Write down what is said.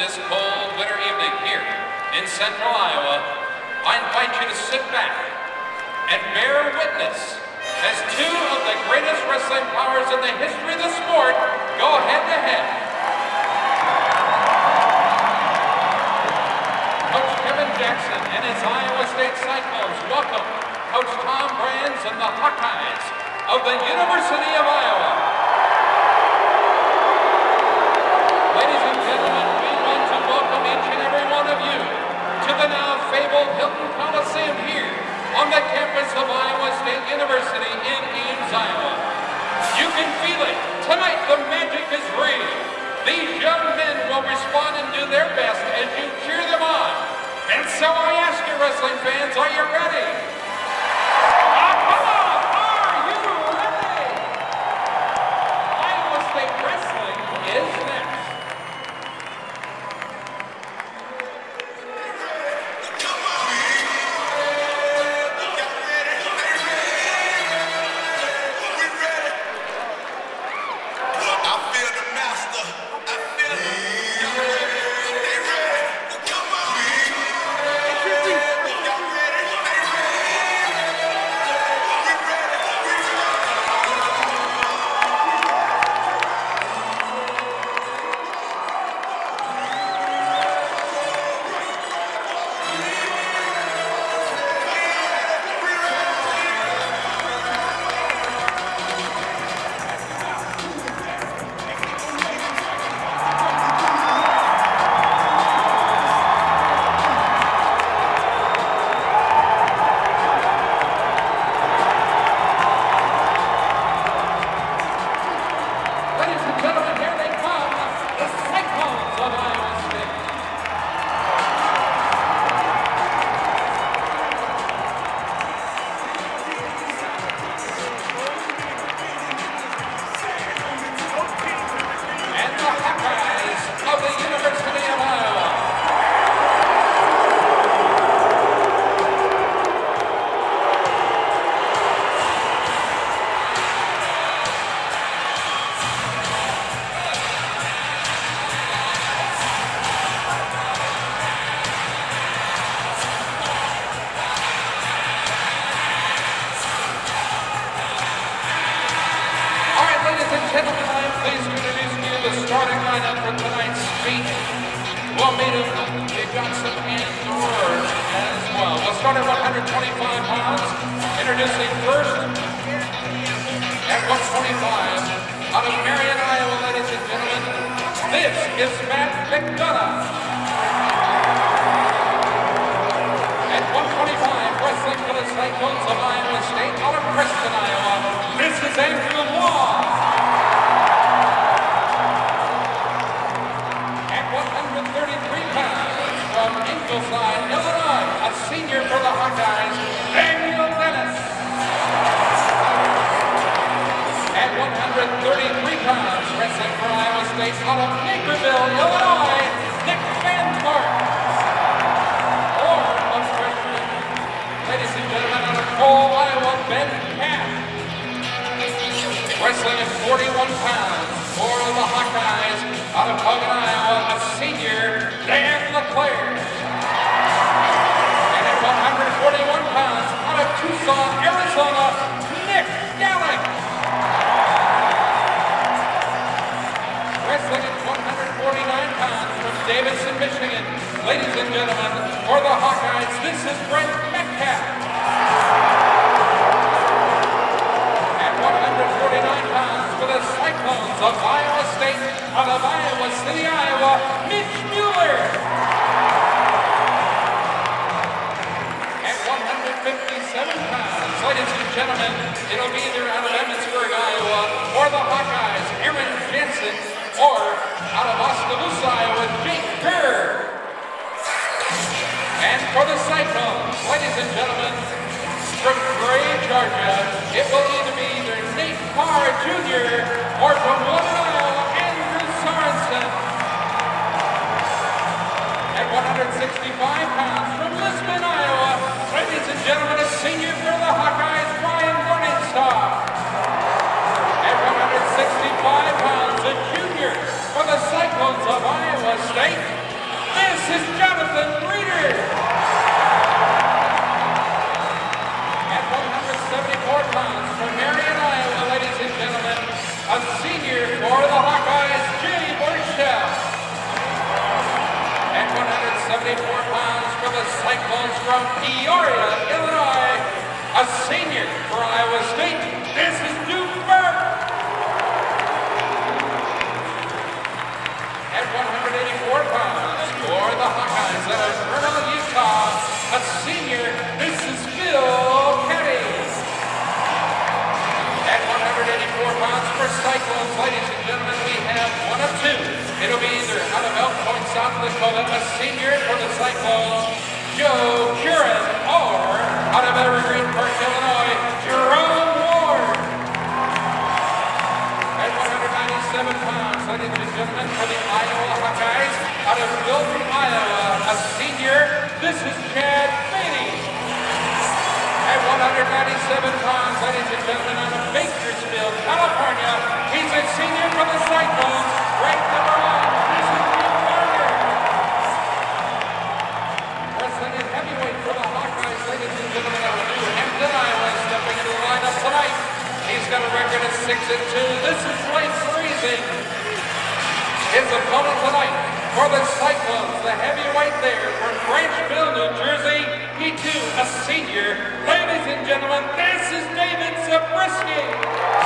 this cold winter evening here in central Iowa, I invite you to sit back and bear witness as two of the greatest wrestling powers in the history of the sport go head to head. Coach Kevin Jackson and his Iowa State Cyclones welcome Coach Tom Brands and the Hawkeyes of the University of Iowa. Feel it. Tonight the magic is real. These young men will respond and do their best as you cheer them on. And so I ask you, wrestling fans, are you ready? Lineup for tonight's speech. We'll meet him. We've got some indoors as well. We'll start at 125 pounds. Introducing first at 125 out of Marion, Iowa, ladies and gentlemen. This is Matt McDonough. At 125, wrestling for the Cyclones of Iowa State out of Preston, Iowa. Iowa out of Naperville, Illinois, Nick Van Mark. Or of ladies and gentlemen, out of Cole, Iowa, Ben Capp. Wrestling at 41 pounds for the Hawkeyes out of Hogan, Iowa, a senior, gentlemen, for the Hawkeyes, this is Brent Metcalf. At 149 pounds for the Cyclones of Iowa State out of Iowa City, Iowa, for the Cyclones, ladies and gentlemen, from Gray, Georgia, it will either be either Nate Carr Jr. or from Cyclones from Peoria, Illinois, a senior for Iowa State, this is Duke Burke. At 184 pounds for the Hawkeyes out of Vernal, Utah, a senior, this is Phil Keddy. At 184 pounds for Cyclones, ladies and gentlemen, we have one of two. It'll be either out of Elk Point, South Dakota, a senior for the Cyclones, Joe Curran, or out of Evergreen Park, Illinois, Jerome Ward. At 197 pounds, ladies and gentlemen, for the Iowa Hawkeyes, out of Milton, Iowa, a senior, this is Chad Beatty. At 197 pounds, ladies and gentlemen, out of Bakersfield, California, he's a senior from the Cyclones, ladies and gentlemen, out New Hampton, Iowa, stepping into the lineup tonight. He's got a record of six and two. This is Blake Freezing. His opponent tonight for the Cyclones, the heavyweight there from Branchville, New Jersey. He too, a senior. Ladies and gentlemen, this is David Zabriskie.